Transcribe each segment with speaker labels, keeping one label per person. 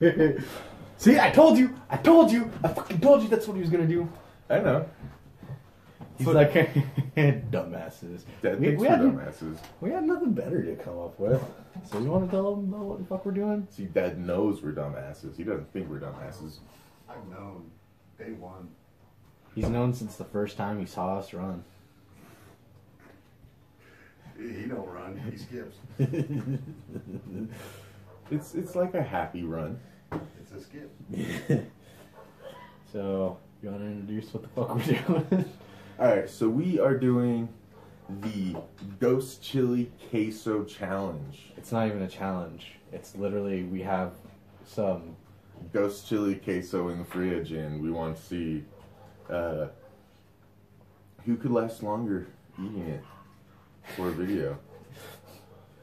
Speaker 1: See, I told you. I told you. I fucking told you that's what he was gonna do.
Speaker 2: I know.
Speaker 1: He's
Speaker 2: So-
Speaker 1: like, dumbasses.
Speaker 2: Dad
Speaker 1: We,
Speaker 2: thinks
Speaker 1: we had,
Speaker 2: dumbasses.
Speaker 1: we had nothing better to come up with. So you want to tell him about what the fuck we're doing?
Speaker 2: See, Dad knows we're dumbasses. He doesn't think we're dumbasses.
Speaker 3: I've known day one.
Speaker 1: He's known since the first time he saw us run.
Speaker 3: He don't run. He skips.
Speaker 2: It's it's like a happy run.
Speaker 3: It's a skip.
Speaker 1: so you want to introduce what the fuck we're doing?
Speaker 2: All right, so we are doing the Ghost Chili Queso Challenge.
Speaker 1: it's not even a challenge. It's literally we have some.
Speaker 2: Ghost Chili Queso in the fridge, and we want to see uh, who could last longer eating it for a video.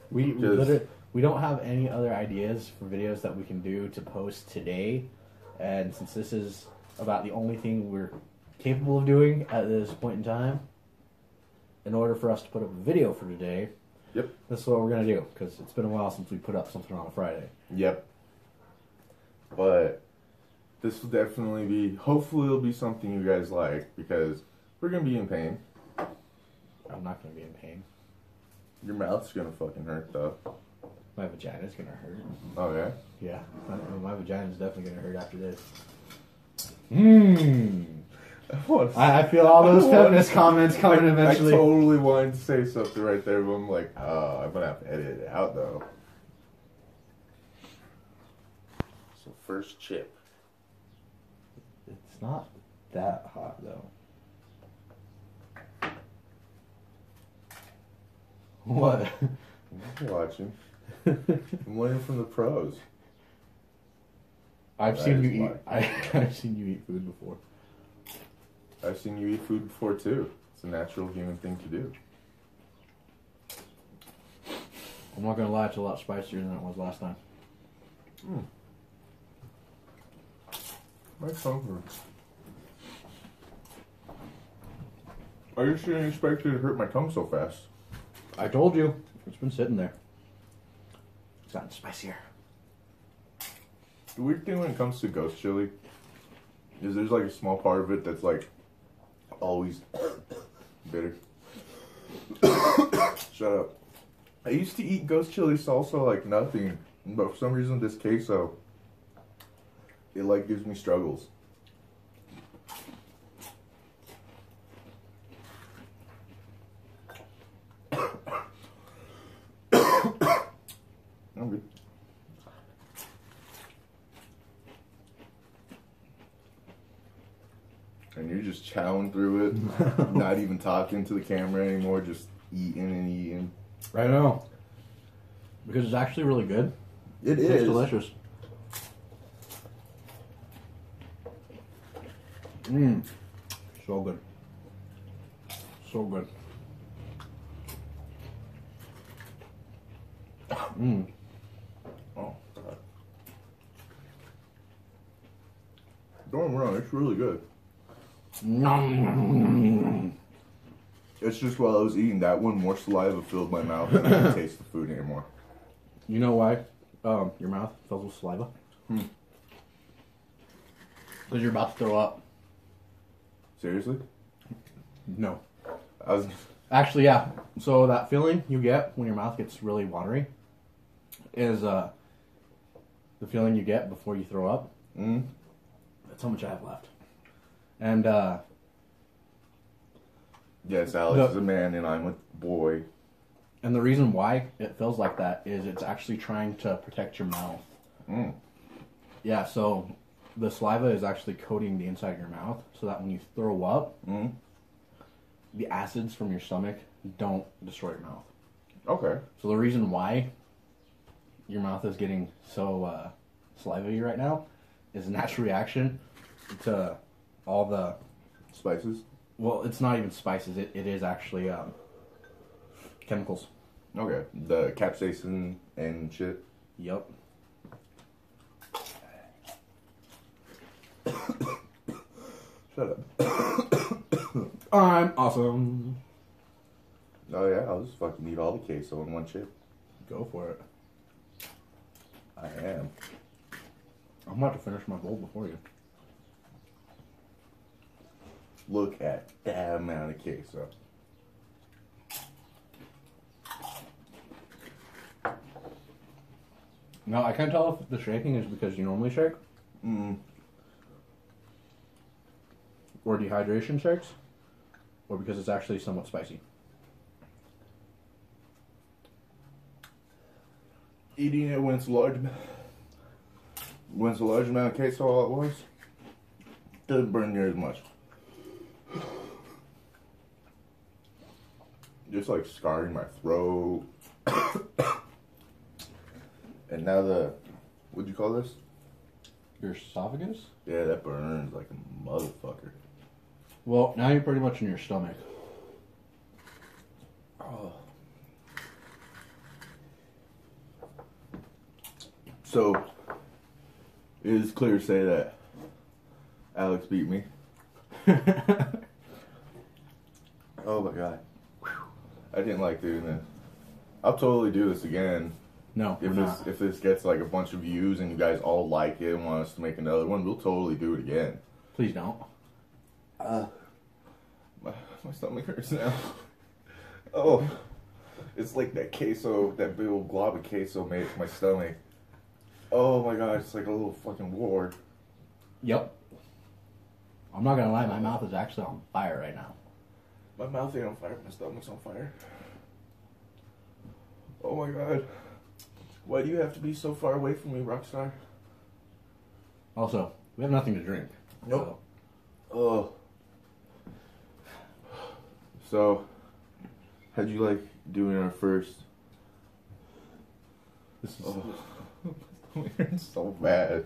Speaker 1: We we, literally, we don't have any other ideas for videos that we can do to post today, and since this is about the only thing we're capable of doing at this point in time, in order for us to put up a video for today,
Speaker 2: Yep.
Speaker 1: this is what we're gonna do because it's been a while since we put up something on a Friday.
Speaker 2: Yep. But this will definitely be. Hopefully, it'll be something you guys like because we're gonna be in pain.
Speaker 1: I'm not gonna be in pain.
Speaker 2: Your mouth's gonna fucking hurt though.
Speaker 1: My vagina's gonna hurt.
Speaker 2: Oh yeah.
Speaker 1: Yeah, my, my vagina's definitely gonna hurt after this. Mmm. I, I feel all those feminist comments coming
Speaker 2: I,
Speaker 1: eventually.
Speaker 2: I totally wanted to say something right there, but I'm like, oh, I'm gonna have to edit it out though. So first chip.
Speaker 1: It's not that hot though. What?
Speaker 2: Watching. I'm learning from the pros.
Speaker 1: I've
Speaker 2: That
Speaker 1: seen
Speaker 2: is
Speaker 1: you eat. I, I've seen you eat food before.
Speaker 2: I've seen you eat food before too. It's a natural human thing to do.
Speaker 1: I'm not gonna lie, it's a lot spicier than it was last time.
Speaker 2: My tongue hurts. I just didn't expect it to hurt my tongue so fast.
Speaker 1: I told you, it's been sitting there. It's gotten spicier.
Speaker 2: The weird thing when it comes to ghost chili is there's like a small part of it that's like always bitter. Shut up. I used to eat ghost chili salsa like nothing, but for some reason this queso, it like gives me struggles. I'm good. And you're just chowing through it, not even talking to the camera anymore, just eating and eating.
Speaker 1: I know. Because it's actually really good.
Speaker 2: It
Speaker 1: It's delicious. Mmm. So good. So good. Mmm.
Speaker 2: Oh, God. Don't wrong, it's really good.
Speaker 1: Nom.
Speaker 2: It's just while I was eating that one, more saliva filled my mouth and I didn't taste the food anymore.
Speaker 1: You know why? Um, your mouth fills with saliva.
Speaker 2: Hmm.
Speaker 1: Because you're about to throw up.
Speaker 2: Seriously?
Speaker 1: No.
Speaker 2: I was.
Speaker 1: Actually, yeah. So that feeling you get when your mouth gets really watery is uh, the feeling you get before you throw up.
Speaker 2: Mm,
Speaker 1: That's how much I have left. And uh,
Speaker 2: yes, Alex
Speaker 1: The-
Speaker 2: is a man and I'm a boy.
Speaker 1: and the reason why it feels like that is it's actually trying to protect your mouth.
Speaker 2: Mm.
Speaker 1: Yeah. So the saliva is actually coating the inside of your mouth, so that when you throw up,
Speaker 2: Mm.
Speaker 1: the acids from your stomach don't destroy your mouth.
Speaker 2: Okay.
Speaker 1: So the reason why your mouth is getting so uh, salivary right now is a natural reaction to all the
Speaker 2: Spices?
Speaker 1: well, it's not even spices. It, it is actually um, chemicals.
Speaker 2: Okay. The capsaicin and shit.
Speaker 1: Yep.
Speaker 2: Shut up.
Speaker 1: I'm awesome.
Speaker 2: Oh yeah, I'll just fucking eat all the queso in one chip.
Speaker 1: Go for it.
Speaker 2: I am.
Speaker 1: I'm about to finish my bowl before you.
Speaker 2: Look at that amount of queso.
Speaker 1: No, I can't tell if the shaking is because you normally shake
Speaker 2: Mm.
Speaker 1: or dehydration shakes, or because it's actually somewhat spicy.
Speaker 2: Eating it when it's a large, when it's a large amount of queso all at once, doesn't burn near as much. Just like scarring my throat. and now the, what'd you call this?
Speaker 1: Your esophagus?
Speaker 2: Yeah, that burns like a motherfucker.
Speaker 1: Well, now you're pretty much in your stomach.
Speaker 2: Oh. So, it is clear to say that Alex beat me. Oh my god. I didn't like doing this. I'll totally do this again.
Speaker 1: No,
Speaker 2: If this
Speaker 1: not.
Speaker 2: if this gets like a bunch of views and you guys all like it and want us to make another one, we'll totally do it again.
Speaker 1: Please don't. Uh.
Speaker 2: My, my stomach hurts now. Oh, it's like that queso, that big old glob of queso made to my stomach. Oh my god, it's like a little fucking war.
Speaker 1: Yep. I'm not gonna lie, my mouth is actually on fire right now.
Speaker 2: My mouth ain't on fire, my stomach's on fire. Oh my god. Why do you have to be so far away from me, Rockstar?
Speaker 1: Also, we have nothing to drink.
Speaker 2: Nope. Oh. So, how'd you like doing our first?
Speaker 1: This is.
Speaker 2: Oh, it's so bad.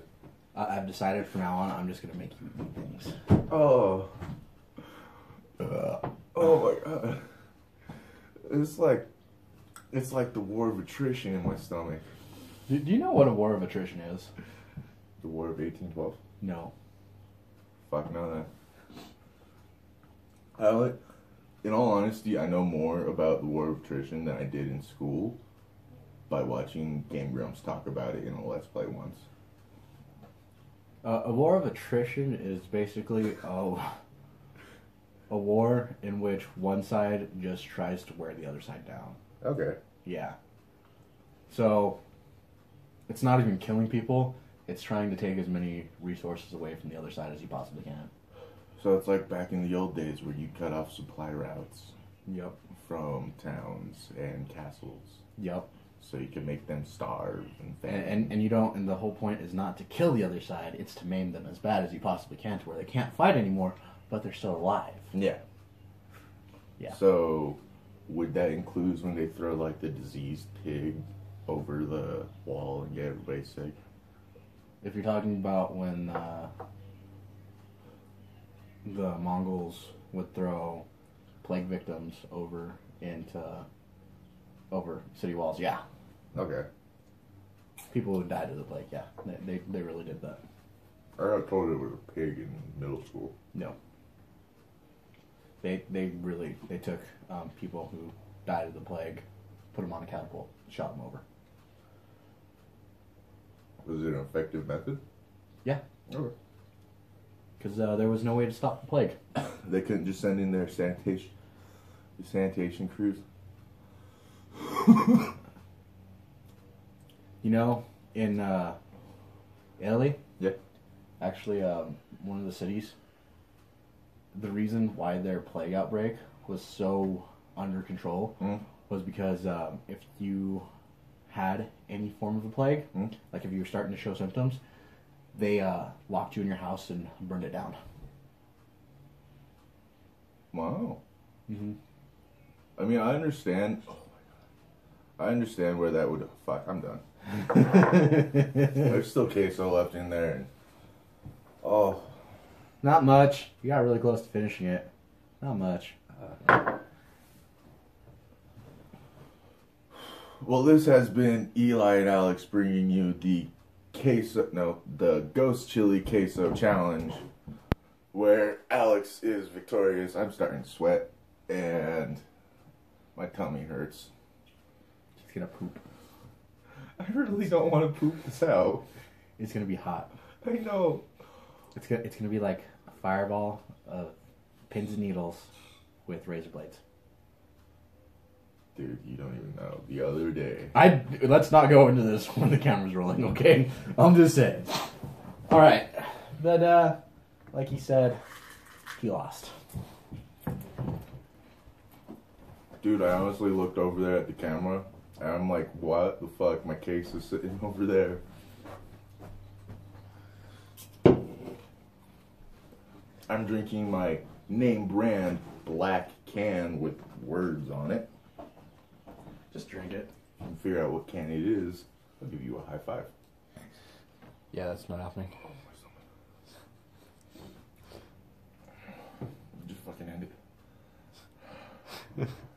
Speaker 1: I- I've decided from now on, I'm just gonna make you eat things.
Speaker 2: Oh. Oh my god. It's like, it's like the war of attrition in my stomach.
Speaker 1: Do, do you know what a war of attrition is?
Speaker 2: The war of 1812.
Speaker 1: No.
Speaker 2: Fuck no, that. I like, in all honesty, I know more about the War of Attrition than I did in school by watching Game Grumps talk about it in a Let's Play once.
Speaker 1: Uh, a war of attrition is basically a, a war in which one side just tries to wear the other side down.
Speaker 2: Okay.
Speaker 1: Yeah. So, it's not even killing people, it's trying to take as many resources away from the other side as you possibly can.
Speaker 2: So it's like back in the old days where you cut off supply routes
Speaker 1: Yep.
Speaker 2: from towns and castles
Speaker 1: Yep.
Speaker 2: so you can make them starve and
Speaker 1: And, and, and you don't, and the whole point is not to kill the other side, it's to maim them as bad as you possibly can to where they can't fight anymore, but they're still alive.
Speaker 2: yeah.
Speaker 1: Yeah.
Speaker 2: So, would that include when they throw like the diseased pig over the wall and get everybody sick?
Speaker 1: If you're talking about when uh, the Mongols would throw plague victims over into over city walls, yeah,
Speaker 2: Okay.
Speaker 1: people who died of the plague, yeah, they they, they really did that.
Speaker 2: I got told it was a pig in middle school.
Speaker 1: No, they they really they took um, people who died of the plague, put them on a catapult, shot them over.
Speaker 2: Was it an effective method?
Speaker 1: Yeah,
Speaker 2: Okay.
Speaker 1: because uh, there was no way to stop the plague.
Speaker 2: They couldn't just send in their sanitation, the sanitation crews.
Speaker 1: You know, in uh, Italy,
Speaker 2: Yeah.
Speaker 1: actually, um, one of the cities, the reason why their plague outbreak was so under control
Speaker 2: Mm.
Speaker 1: was because um, if you had any form of a plague,
Speaker 2: Mm.
Speaker 1: like if you were starting to show symptoms, they uh, locked you in your house and burned it down.
Speaker 2: Wow.
Speaker 1: Mm-hmm.
Speaker 2: I mean, I understand. I understand where that would. Fuck, I'm done. There's still queso left in there. And, oh,
Speaker 1: Not much. You got really close to finishing it. Not much.
Speaker 2: well, this has been Eli and Alex bringing you the queso. No, the ghost chili queso challenge, where Alex is victorious. I'm starting to sweat, and my tummy hurts.
Speaker 1: He's gonna poop.
Speaker 2: I really don't want to poop this out.
Speaker 1: It's gonna be hot.
Speaker 2: I know.
Speaker 1: It's gonna it's gonna be like a fireball of pins and needles with razor blades.
Speaker 2: Dude, you don't even know. The other day.
Speaker 1: I let's not go into this when the camera's rolling, okay? I'm just saying. All right, but uh, like he said, he lost.
Speaker 2: Dude, I honestly looked over there at the camera and I'm like, what the fuck? My case is sitting over there. I'm drinking my name brand black can with words on it.
Speaker 1: Just drink it.
Speaker 2: And figure out what can it is. I'll give you a high five.
Speaker 1: Yeah, that's not happening.
Speaker 2: Just fucking end it.